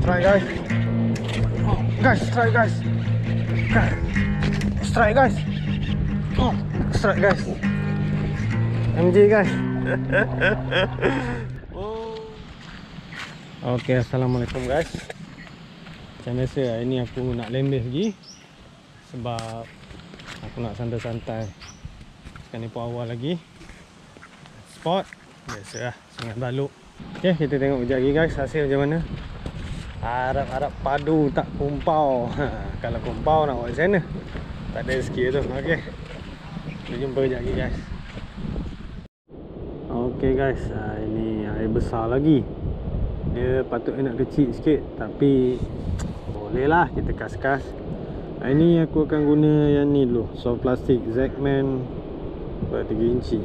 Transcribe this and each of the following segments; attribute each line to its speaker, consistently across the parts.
Speaker 1: Strike guys. Oh, guys, strike guys. Guys. Strike guys. Oh, strike guys. MJ guys. Okay, assalamualaikum guys. Macam biasa hari ni aku nak lembeh lagi sebab aku nak santai-santai. Sekarang ni pun awal lagi. Spot biasa sungai baluk. Okay, kita tengok kejap lagi guys. Hasil macam mana. Harap-harap padu tak kumpau. Ha, Kalau kumpau nak buat mana? Tak ada rezeki tu. Ok Kita jumpa sekejap lagi guys. Ok guys. Ha, Ini air besar lagi. Dia patutnya nak kecil sikit Tapi Boleh lah kita kas-kas. Hari ni aku akan guna yang ni dulu. Soft plastic Zagman Ber 3 inci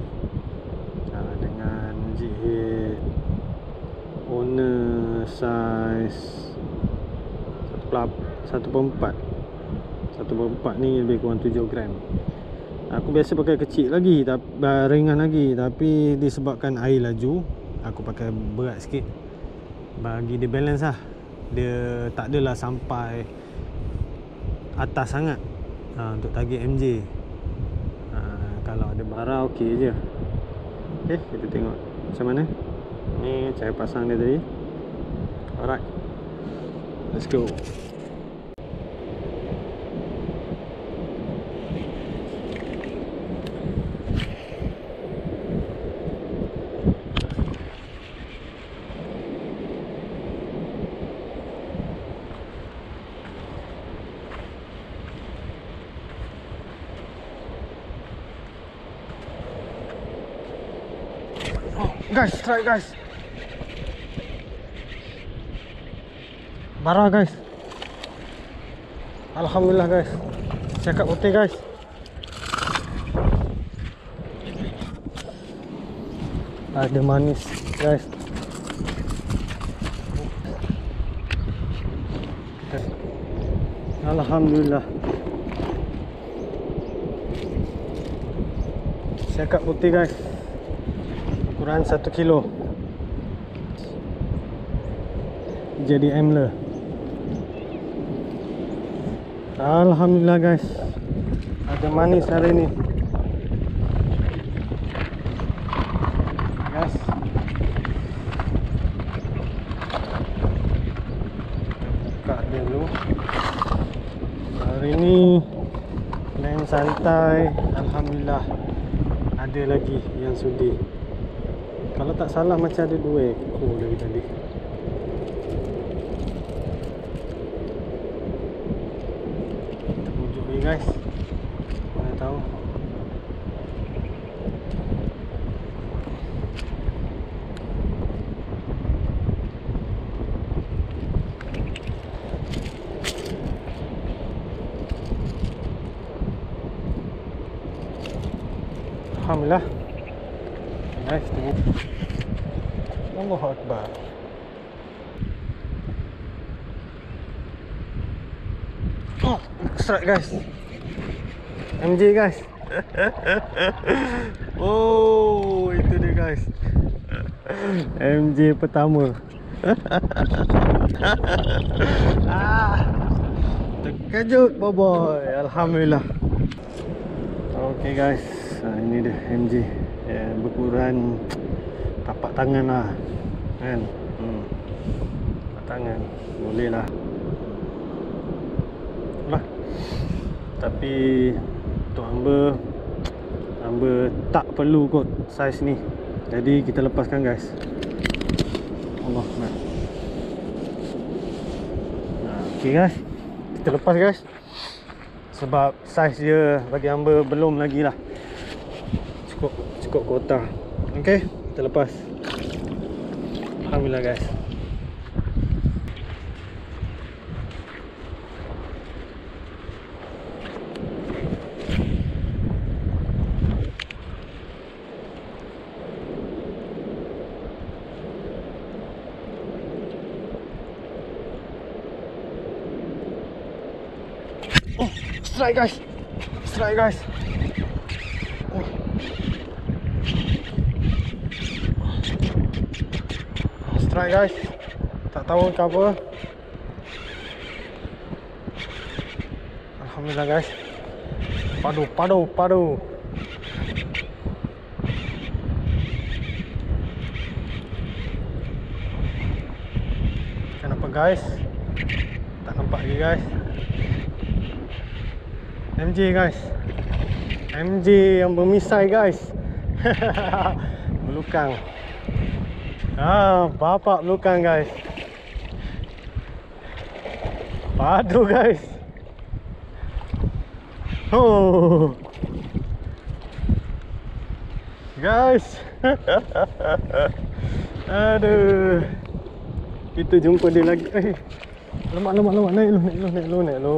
Speaker 1: ha, Dengan jig head Owner size 1.4 1.4 ni lebih kurang 7 gram. Aku biasa pakai kecil lagi tapi, Ringan lagi. Tapi disebabkan air laju Aku pakai berat sikit. Bagi dia balance lah. Dia tak adalah sampai Atas sangat ha, Untuk target MJ ha, Kalau ada bara okey je. Okay kita tengok Macam mana. Ni cara pasang dia tadi Alright Let's go. Guys, try guys. Marah guys. Alhamdulillah guys. Cakap putih guys. Ada manis guys. Alhamdulillah. Cakap putih guys. Ukuran 1 kilo. Jadi Amler Alhamdulillah guys. Ada manis hari ni. Guys. Buka dulu. Hari ni Main santai. Alhamdulillah Ada lagi yang sudi. Kalau tak salah macam ada dua ekor lagi tadi guys Mana tahu Alhamdulillah Nice. tengok Allahu Akbar Strike guys. MJ guys. Oh itu dia guys. MJ pertama. Ah, Terkejut boy Alhamdulillah. Okay guys. Ah, Ini dia MJ ya, Berukuran Tapak tangan lah. Kan? Hmm. Tapak tangan. Boleh lah Tapi untuk hamba hamba tak perlu kot saiz ni. Jadi kita lepaskan guys. Allah nah, ok guys. Kita lepas guys. Sebab saiz dia bagi hamba belum lagi lah. Cukup cukup kota ok kita lepas. Alhamdulillah guys strike guys. Strike guys. Oh. Strike guys. Tak tahu ke apa. Alhamdulillah guys. Padu, padu, padu. Kenapa guys? Tak nampak lagi guys MJ guys. MJ yang bermisai guys. Belukang. Ah, bapak belukang guys. Padu guys. Oh Guys. Aduh. Kita jumpa dia lagi. Eh Lemak lemak lemak. Naik lu naik lu naik lu naik lu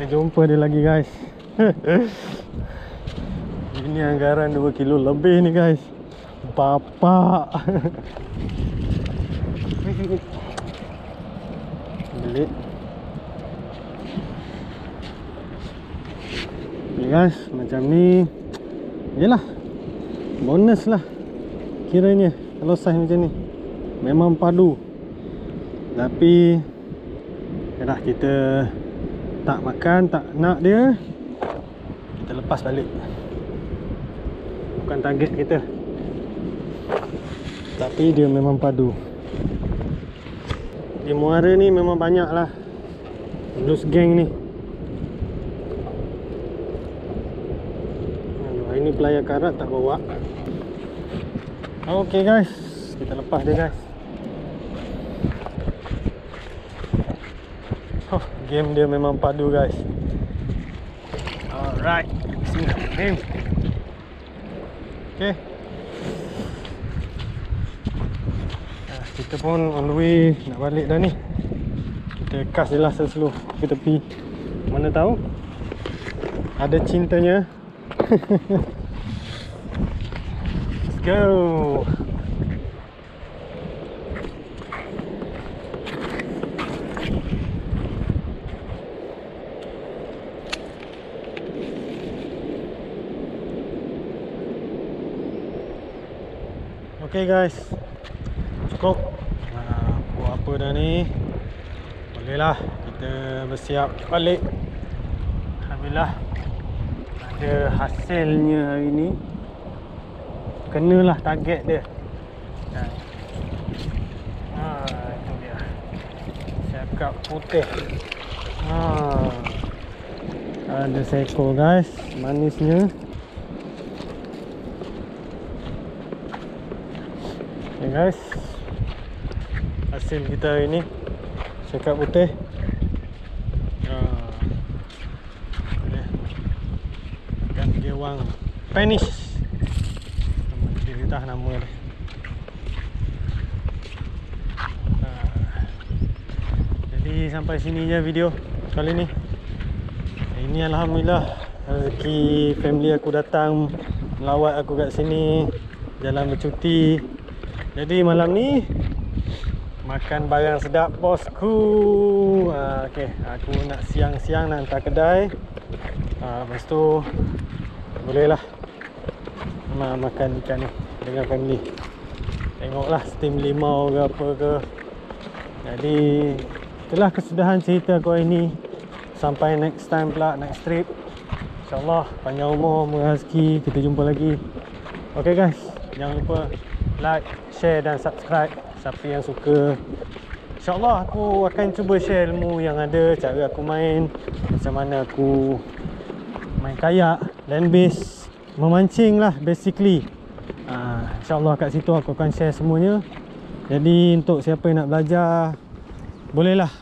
Speaker 1: Kita jumpa dia lagi guys. Ini anggaran 2 kilo lebih ni guys. Bapak. Belit Ni guys Macam ni. Yelah. Bonus lah. Kiranya Kalau saiz macam ni. Memang padu. Tapi Yalah kita Tak makan Tak nak dia. Kita lepas balik. Bukan target kita. Tapi dia memang padu. Di muara ni memang banyak lah Loose gang ni Hari ni pelayar karat tak bawa. Okay guys. Kita lepas dia guys Game dia memang padu guys. Alright. Sini game Okay. Nah, Kita pun on the way Nak balik dah ni. Kita cast je lah slow Ke tepi. Mana tahu. Ada cintanya. Let's go Okay guys. Cukup. Nah, Buat apa dah ni? Boleh lah Kita bersiap balik. Alhamdulillah. Ada hasilnya hari ni. Kenalah target dia. Kan? Ha, putih. Ha. Ada seekor guys Manisnya Okay guys. Hasil kita hari ni Cakap putih. Dan dia wang. Spanish. Dia letak nama dia. Ha. Jadi sampai sini je video Kali ni. Ini Alhamdulillah Rezeki family aku datang Melawat aku kat sini Jalan bercuti jadi malam ni makan barang sedap bosku. Ha, okey, aku nak siang-siang nak hantar kedai. Ha, lepas tu bolehlah ma makan ikan ni dengan family. Tengoklah steam limau ke apa ke. Jadi itulah kesudahan cerita aku hari ni. Sampai next time pula next trip. InsyaAllah panjang umur, murah rezeki. Kita jumpa lagi. Okay guys, jangan lupa like, share dan subscribe. Siapa yang suka InsyaAllah aku akan cuba share ilmu yang ada cara aku main macam mana aku main kayak, land base memancing lah basically. Uh, InsyaAllah kat situ aku akan share semuanya. Jadi untuk siapa yang nak belajar bolehlah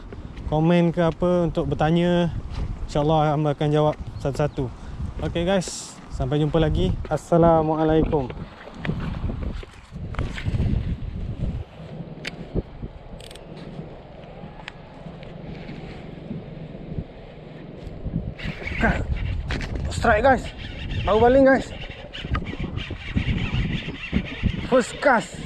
Speaker 1: komen ke apa untuk bertanya. InsyaAllah Amba akan jawab satu-satu. Okay guys. Sampai jumpa lagi. Assalamualaikum Strike guys. Baru baling guys. First cast.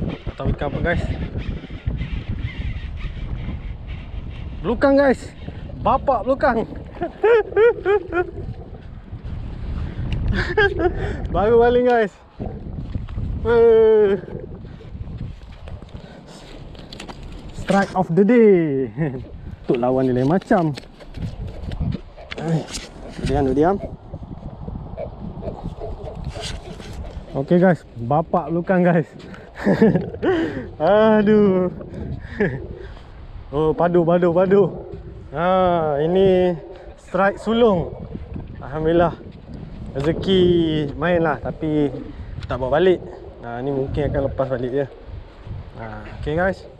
Speaker 1: Tak tahu ikan apa guys. Belukang guys. Bapak belukang. Baru baling guys. Weh. Strike of the day. Untuk lawan dia lain macam. Diam duduk diam. Okay guys. Bapak belukang guys. Aduh. Oh padu padu padu. Ha, Ini Strike sulung. Alhamdulillah. Rezeki main lah Tapi Tak bawa balik. Ha, Ni mungkin akan lepas balik je ha, Okay guys